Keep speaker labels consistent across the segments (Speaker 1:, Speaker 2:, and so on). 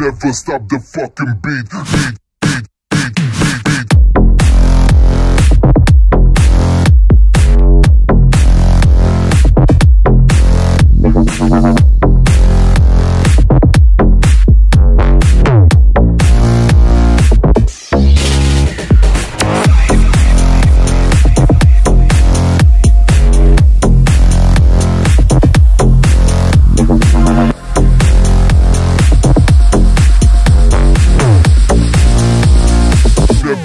Speaker 1: Never stop the fucking beat. beat.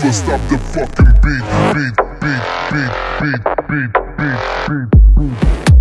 Speaker 1: never stop the fucking beat, beat, beat, beat, beat, beat, beat, beat, beat. beat.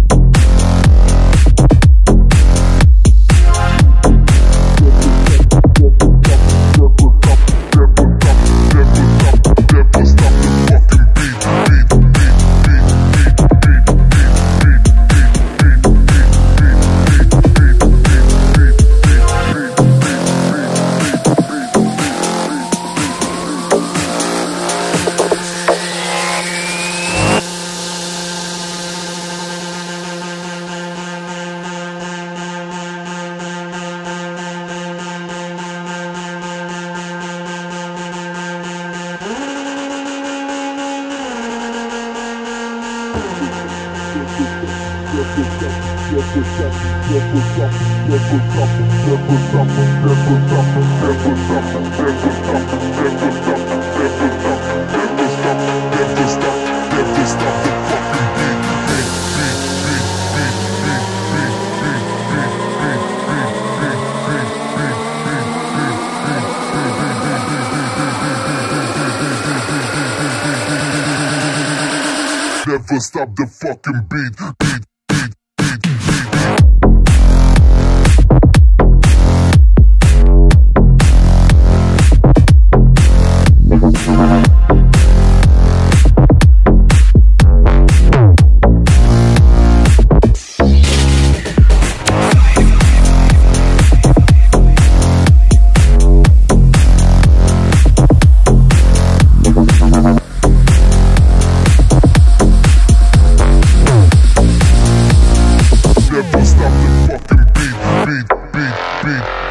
Speaker 1: Never stop the fucking beat, beat.